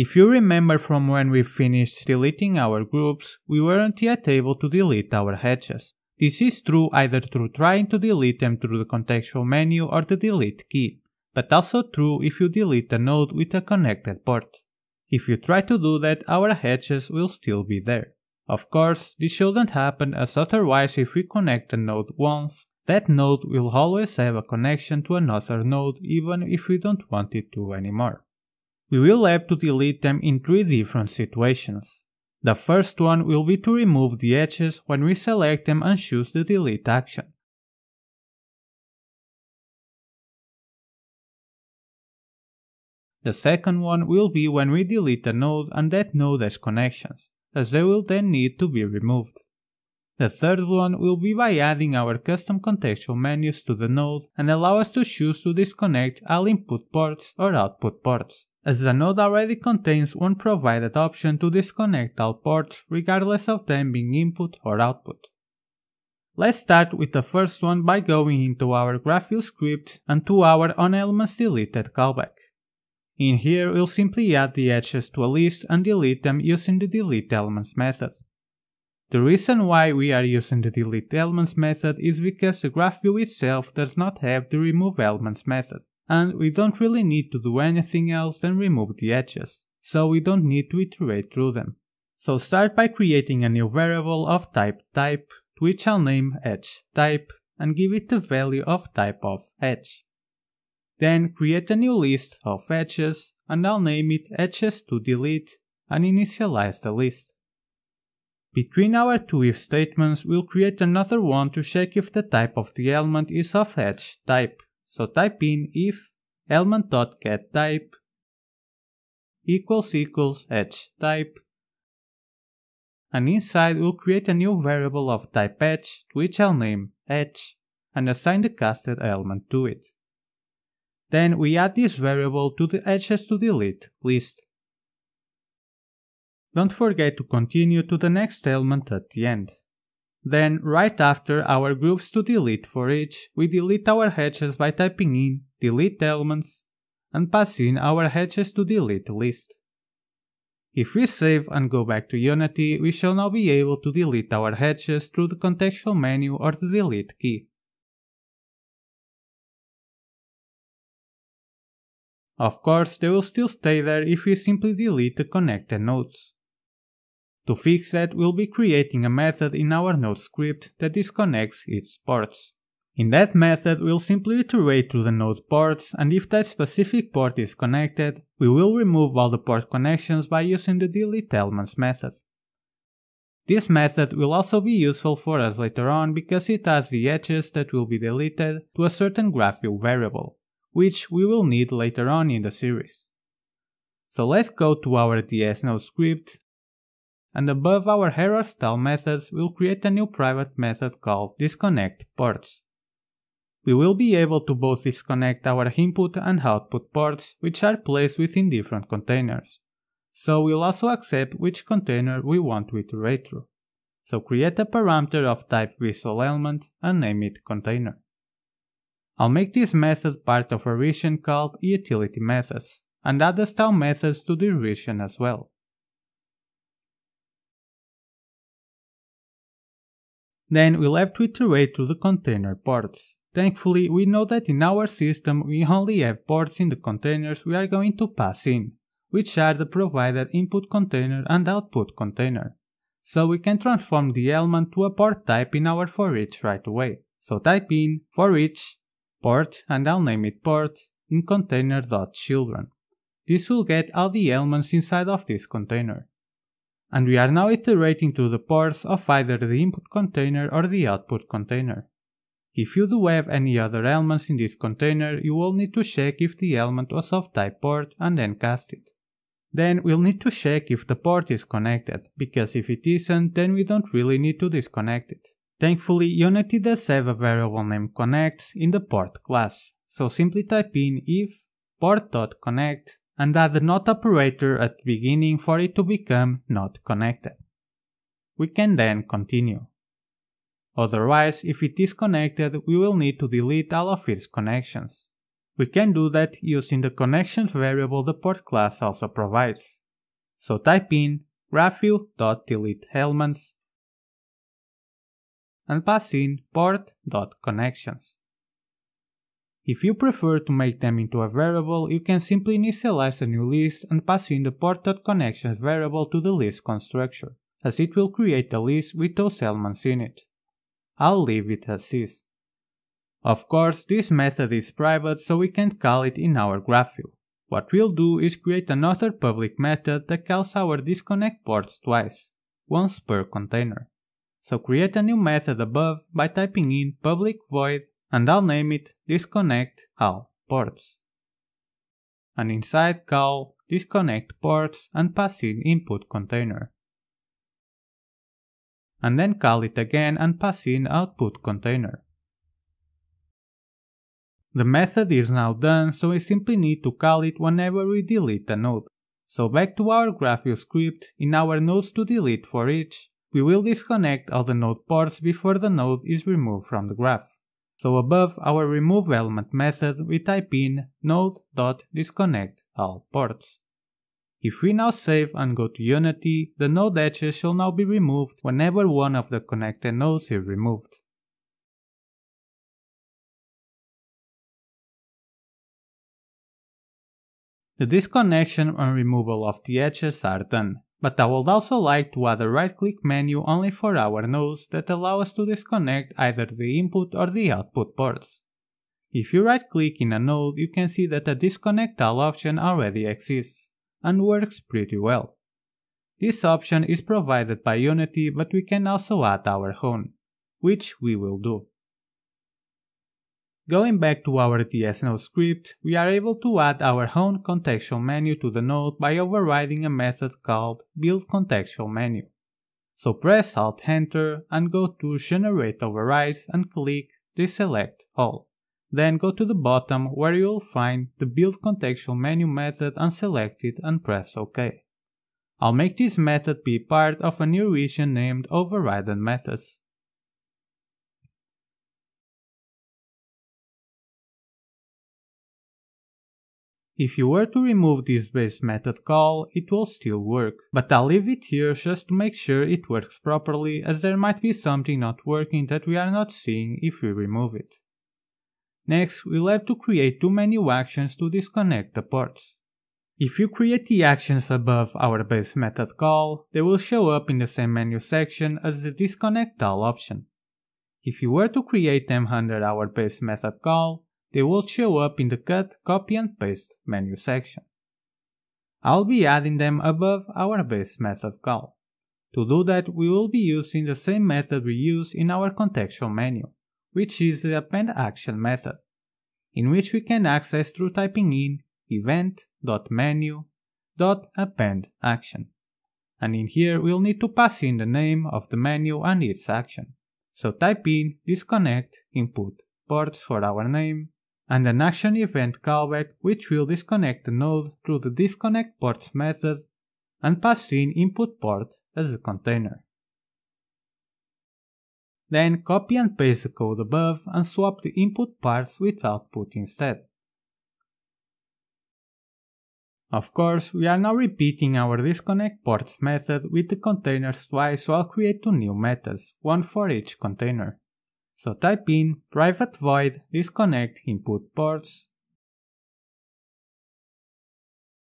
If you remember from when we finished deleting our groups, we weren't yet able to delete our edges. This is true either through trying to delete them through the contextual menu or the delete key, but also true if you delete a node with a connected port. If you try to do that, our edges will still be there. Of course, this shouldn't happen as otherwise if we connect a node once, that node will always have a connection to another node even if we don't want it to anymore. We will have to delete them in three different situations. The first one will be to remove the edges when we select them and choose the delete action. The second one will be when we delete a node and that node has connections, as they will then need to be removed. The third one will be by adding our custom contextual menus to the node and allow us to choose to disconnect all input ports or output ports as the node already contains one provided option to disconnect all ports regardless of them being input or output. Let's start with the first one by going into our GraphView script and to our onElementsDeleted callback. In here we'll simply add the edges to a list and delete them using the delete elements method. The reason why we are using the delete elements method is because the graph view itself does not have the remove elements method and we don't really need to do anything else than remove the edges, so we don't need to iterate through them. So start by creating a new variable of type type, to which I'll name edge type and give it the value of type of edge. Then create a new list of edges and I'll name it edges to delete and initialize the list. Between our two if statements, we'll create another one to check if the type of the element is of edge type. So type in if element.getType equals equals edge type and inside we'll create a new variable of type edge which I'll name edge and assign the casted element to it. Then we add this variable to the edges to delete list. Don't forget to continue to the next element at the end. Then, right after our groups to delete for each, we delete our edges by typing in delete elements and pass in our edges to delete list. If we save and go back to Unity, we shall now be able to delete our edges through the contextual menu or the delete key. Of course, they will still stay there if we simply delete the connected nodes. To fix that, we'll be creating a method in our node script that disconnects its ports. In that method, we'll simply iterate through the node ports, and if that specific port is connected, we will remove all the port connections by using the delete elements method. This method will also be useful for us later on because it adds the edges that will be deleted to a certain GraphView variable, which we will need later on in the series. So let's go to our DS node script and above our error style methods we'll create a new private method called disconnect ports. We will be able to both disconnect our input and output ports which are placed within different containers. So we'll also accept which container we want to iterate through. So create a parameter of type visual element and name it container. I'll make this method part of a region called utility methods and add the style methods to the region as well. Then we'll have to iterate through the container ports. Thankfully, we know that in our system we only have ports in the containers we are going to pass in, which are the provided input container and output container. So we can transform the element to a port type in our for each right away. So type in for each port and I'll name it port in container.children. This will get all the elements inside of this container and we are now iterating through the ports of either the input container or the output container. If you do have any other elements in this container, you will need to check if the element was of type port and then cast it. Then we'll need to check if the port is connected, because if it isn't, then we don't really need to disconnect it. Thankfully, Unity does have a variable named connects in the port class, so simply type in if port.connect and add the not operator at the beginning for it to become not connected. We can then continue. Otherwise, if it is connected, we will need to delete all of its connections. We can do that using the connections variable the port class also provides. So type in graphview.deleteElements and pass in port.connections. If you prefer to make them into a variable, you can simply initialize a new list and pass in the port.connections variable to the list constructor, as it will create a list with those elements in it. I'll leave it as is. Of course, this method is private so we can't call it in our graph view. What we'll do is create another public method that calls our disconnect ports twice, once per container. So create a new method above by typing in public void and I'll name it disconnect all ports. And inside call disconnect ports and pass in input container. And then call it again and pass in output container. The method is now done so we simply need to call it whenever we delete a node. So back to our GraphView script, in our nodes to delete for each, we will disconnect all the node ports before the node is removed from the graph. So above our remove element method, we type in node.disconnect all ports. If we now save and go to Unity, the node edges shall now be removed whenever one of the connected nodes is removed. The disconnection and removal of the edges are done, but I would also like to add a right click menu only for our nodes that allow us to disconnect either the input or the output ports. If you right click in a node, you can see that a disconnect all option already exists, and works pretty well. This option is provided by Unity but we can also add our own, which we will do. Going back to our DS node script, we are able to add our own contextual menu to the node by overriding a method called build contextual menu. So press Alt Enter and go to Generate Overrides and click Deselect All. Then go to the bottom where you will find the Build Contextual Menu method and select it and press OK. I'll make this method be part of a new region named Overridden Methods. If you were to remove this base method call, it will still work, but I'll leave it here just to make sure it works properly as there might be something not working that we are not seeing if we remove it. Next, we'll have to create two menu actions to disconnect the ports. If you create the actions above our base method call, they will show up in the same menu section as the disconnect all option. If you were to create them under our base method call, they will show up in the Cut, Copy and Paste menu section. I'll be adding them above our base method call. To do that, we will be using the same method we use in our contextual menu, which is the append action method, in which we can access through typing in event.menu.append action. And in here we'll need to pass in the name of the menu and its action. So type in disconnect input ports for our name and an action event callback which will disconnect the node through the disconnect ports method and pass in input port as a container. Then copy and paste the code above and swap the input parts with output instead. Of course, we are now repeating our disconnect ports method with the containers twice so I'll create two new methods, one for each container. So type in private void disconnect input ports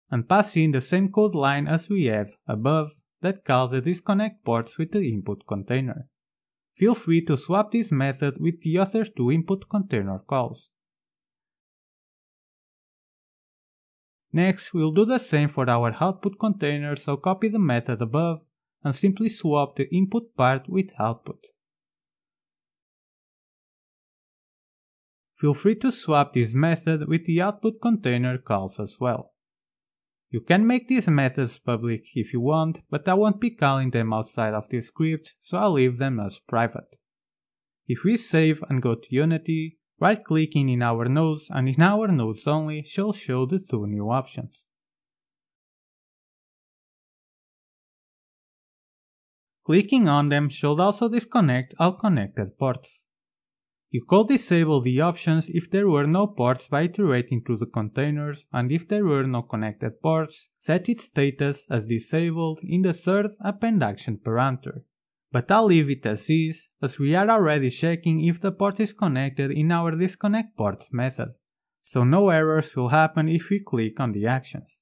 and pass in the same code line as we have above that calls the disconnect ports with the input container. Feel free to swap this method with the other two input container calls. Next, we'll do the same for our output container so copy the method above and simply swap the input part with output. Feel free to swap this method with the output container calls as well. You can make these methods public if you want, but I won't be calling them outside of this script, so I'll leave them as private. If we save and go to Unity, right clicking in our nodes and in our nodes only shall show the two new options. Clicking on them should also disconnect all connected ports. You could disable the options if there were no ports by iterating through the containers and if there were no connected ports, set its status as disabled in the third append action parameter. But I'll leave it as is, as we are already checking if the port is connected in our disconnect ports method, so no errors will happen if we click on the actions.